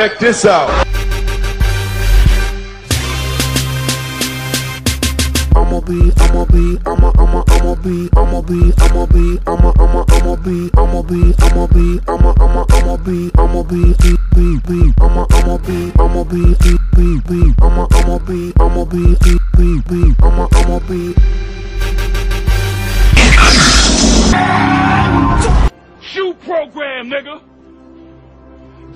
Check this out. I'ma be, I'ma be, I'ma, I'ma, I'ma be, I'ma be, I'ma be, I'ma, I'ma, I'ma be, I'ma be, I'ma be, I'ma, I'ma, I'ma be, I'ma be, be, be, be, I'ma, I'ma be, I'ma be, be, be, be, I'ma, I'ma be, I'ma be, be, be, be, I'ma, I'ma be. Shoot program, nigga.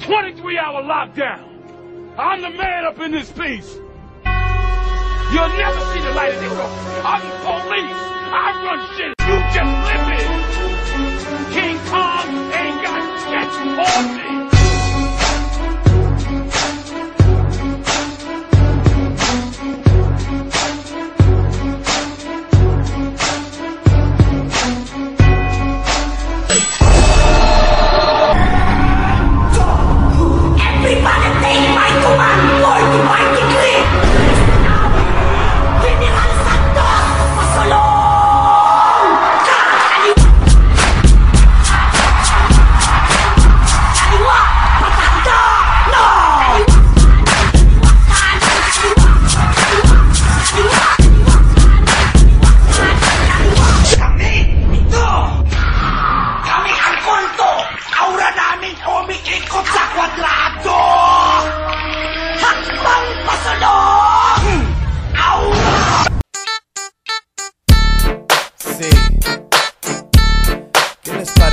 23 hour lockdown. I'm the man up in this piece. You'll never see the light of day. I'm the police. I run shit. You just live it.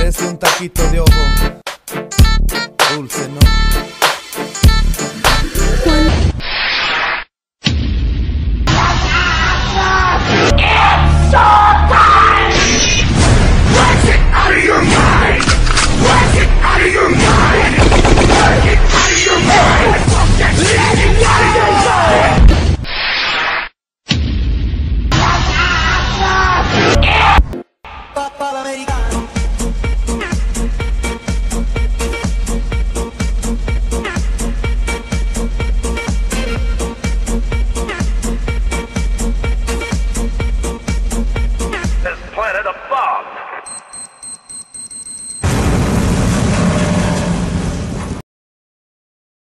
Parece un taquito de ojo? Dulce, ¿no?